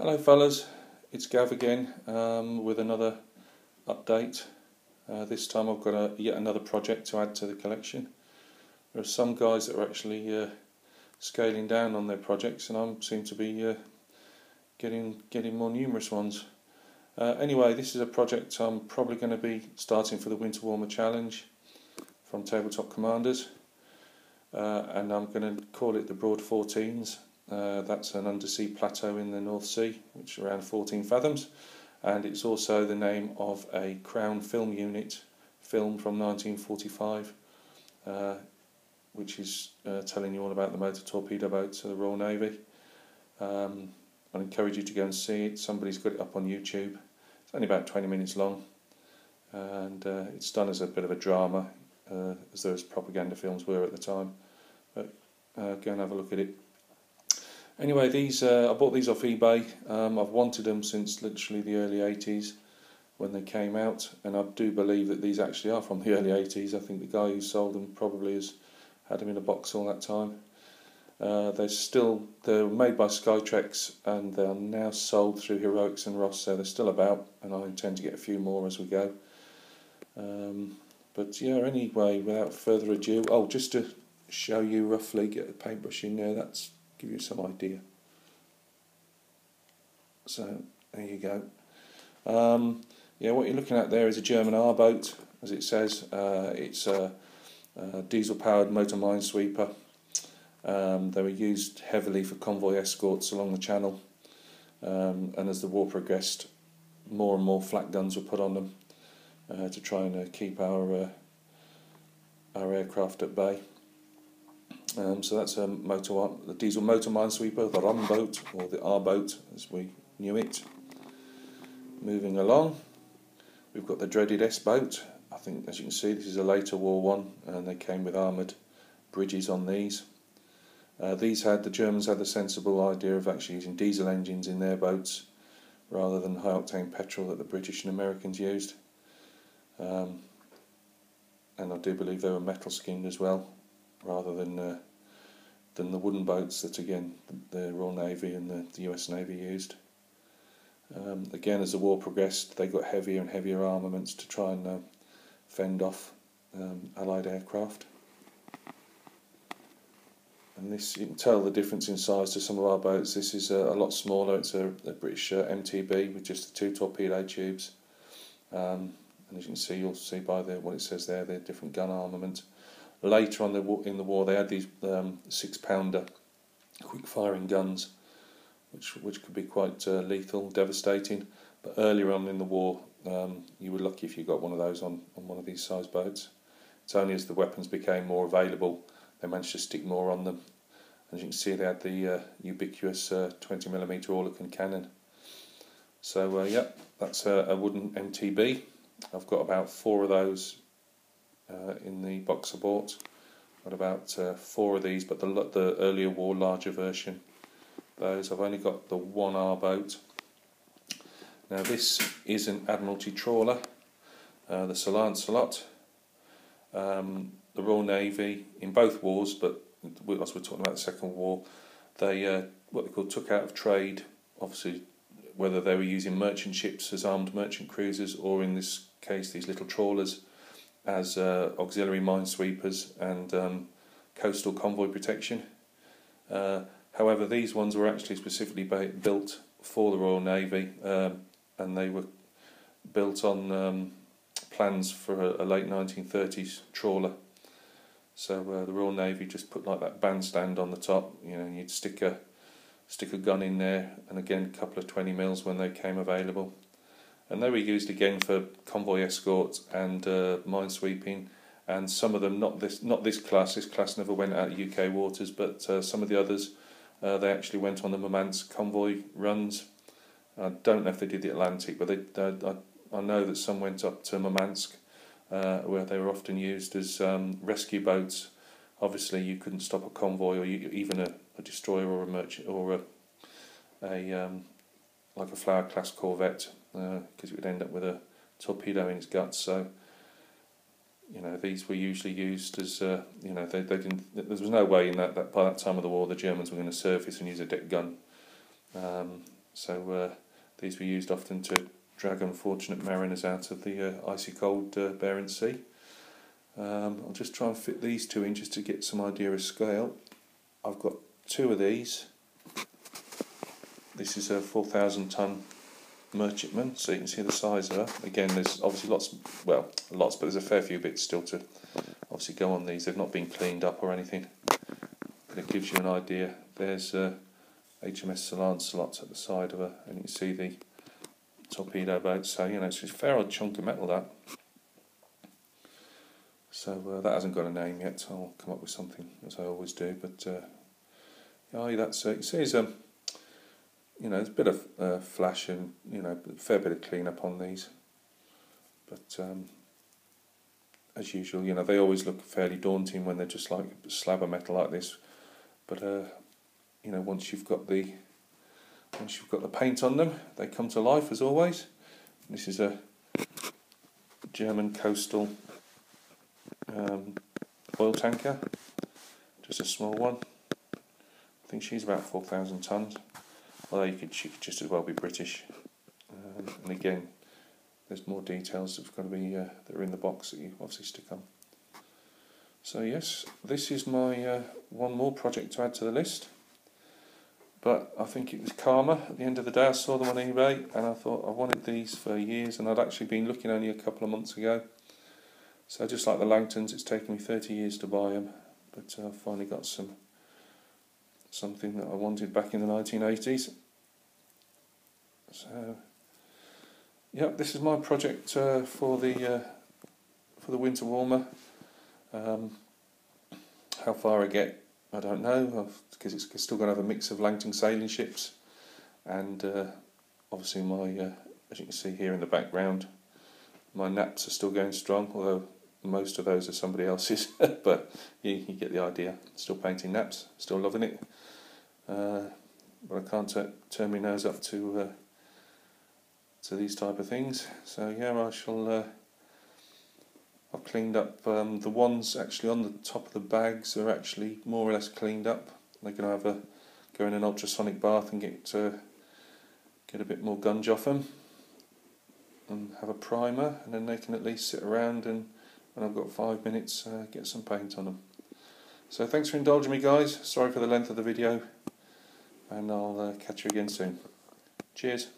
Hello, fellas. It's Gav again um, with another update. Uh, this time I've got a, yet another project to add to the collection. There are some guys that are actually uh, scaling down on their projects, and I seem to be uh, getting getting more numerous ones. Uh, anyway, this is a project I'm probably going to be starting for the Winter Warmer Challenge from Tabletop Commanders, uh, and I'm going to call it the Broad 14s. Uh, that's an undersea plateau in the North Sea, which is around 14 fathoms, and it's also the name of a Crown film unit film from 1945, uh, which is uh, telling you all about the motor torpedo boats of the Royal Navy. Um, I encourage you to go and see it. Somebody's got it up on YouTube. It's only about 20 minutes long, and uh, it's done as a bit of a drama, uh, as those propaganda films were at the time. But uh, go and have a look at it. Anyway, these uh, I bought these off eBay. Um, I've wanted them since literally the early 80s when they came out, and I do believe that these actually are from the early 80s. I think the guy who sold them probably has had them in a box all that time. Uh, they're still they're made by Skytrex and they are now sold through Heroics and Ros, so they're still about, and I intend to get a few more as we go. Um, but yeah, anyway, without further ado, oh, just to show you roughly, get a paintbrush in there. That's give you some idea. So there you go. Um, yeah, what you're looking at there is a German R boat, as it says. Uh, it's a, a diesel-powered motor minesweeper. Um, they were used heavily for convoy escorts along the channel, um, and as the war progressed, more and more flak guns were put on them uh, to try and uh, keep our uh, our aircraft at bay. Um, so that's a motor, the diesel motor minesweeper, the Rum boat or the R boat as we knew it. Moving along, we've got the dreaded S boat. I think, as you can see, this is a later war one, and they came with armoured bridges on these. Uh, these had the Germans had the sensible idea of actually using diesel engines in their boats rather than high octane petrol that the British and Americans used. Um, and I do believe they were metal skinned as well, rather than uh, than the wooden boats that again the Royal Navy and the, the US Navy used. Um, again, as the war progressed, they got heavier and heavier armaments to try and uh, fend off um, Allied aircraft. And this, you can tell the difference in size to some of our boats. This is a, a lot smaller. It's a, a British uh, MTB with just the two torpedo tubes. Um, and as you can see, you'll see by the what it says there, the different gun armament. Later on in the war, they had these um, six-pounder quick-firing guns, which which could be quite uh, lethal, devastating. But earlier on in the war, um, you were lucky if you got one of those on, on one of these size boats. It's only as the weapons became more available, they managed to stick more on them. As you can see, they had the uh, ubiquitous uh, 20mm Oerlikon cannon. So, uh, yeah, that's a, a wooden MTB. I've got about four of those uh, in the box I bought. Got about uh, four of these, but the the earlier war larger version. Those I've only got the one R boat. Now this is an Admiralty trawler, uh, the Sir Lancelot. Um, the Royal Navy in both wars, but as we're talking about the Second War, they uh, what they call took out of trade. Obviously, whether they were using merchant ships as armed merchant cruisers, or in this case, these little trawlers as uh, auxiliary minesweepers and um, coastal convoy protection. Uh, however, these ones were actually specifically built for the Royal Navy um, and they were built on um, plans for a, a, late 1930s trawler. So uh, the Royal Navy just put like that bandstand on the top, you know, you'd stick a stick a gun in there and again a couple of 20 mils when they came available and they were used again for convoy escorts and uh, minesweeping and some of them not this not this class this class never went out of UK waters but uh, some of the others uh, they actually went on the Murmansk convoy runs. I don't know if they did the Atlantic but they, they I, I know that some went up to Murmansk uh, where they were often used as um, rescue boats. Obviously you couldn't stop a convoy or you, even a, a destroyer or a merchant or a, a um, like a flower class corvette because uh, it would end up with a torpedo in its guts. So, you know, these were usually used as, uh, you know, they, they didn't. There was no way in that, that by that time of the war the Germans were going to surface and use a deck gun. Um, So uh, these were used often to drag unfortunate mariners out of the uh, icy cold uh, Barents Sea. Um, I'll just try and fit these two in just to get some idea of scale. I've got two of these. This is a 4,000 tonne merchantman, so you can see the size of her. Again, there's obviously lots, well, lots, but there's a fair few bits still to obviously go on these. They've not been cleaned up or anything, but it gives you an idea. There's uh, HMS Lancelot at the side of her, and you can see the torpedo boat. So you know, it's a fair old chunk of metal that. So uh, that hasn't got a name yet. I'll come up with something as I always do. But uh, yeah, that's you see, it's, um, you know, there's a bit of uh, flash and you know, a fair bit of clean up on these. But um, as usual, you know, they always look fairly daunting when they're just like a slab of metal like this. But uh, you know, once you've got the once you've got the paint on them, they come to life as always. This is a German coastal um, oil tanker, just a small one. I think she's about 4,000 tonnes, although you could, she could just as well be British. Um, and again, there's more details that have got to be uh, that are in the box that you obviously stick on. So yes, this is my uh, one more project to add to the list. But I think it was karma. At the end of the day, I saw them on eBay and I thought I wanted these for years, and I'd actually been looking only a couple of months ago. So just like the Langtons, it's taken me 30 years to buy them, but I finally got some something that I wanted back in the 1980s. So, yep, this is my project uh, for the uh, for the winter warmer. Um, how far I get, I don't know, because it's still going to have a mix of Langton sailing ships, and uh, obviously my, uh, as you can see here in the background, my naps are still going strong, although most of those are somebody else's, but you, you, get the idea. Still painting naps, still loving it. Uh, but I can't turn my nose up to uh, to these type of things. So yeah, I shall. Uh, I've cleaned up um, the ones actually on the top of the bags are actually more or less cleaned up. They're going to have a go in an ultrasonic bath and get uh, get a bit more gunge off them and have a primer, and then they can at least sit around and when I've got five minutes, uh, get some paint on them. So thanks for indulging me guys, sorry for the length of the video, and I'll uh, catch you again soon. Cheers.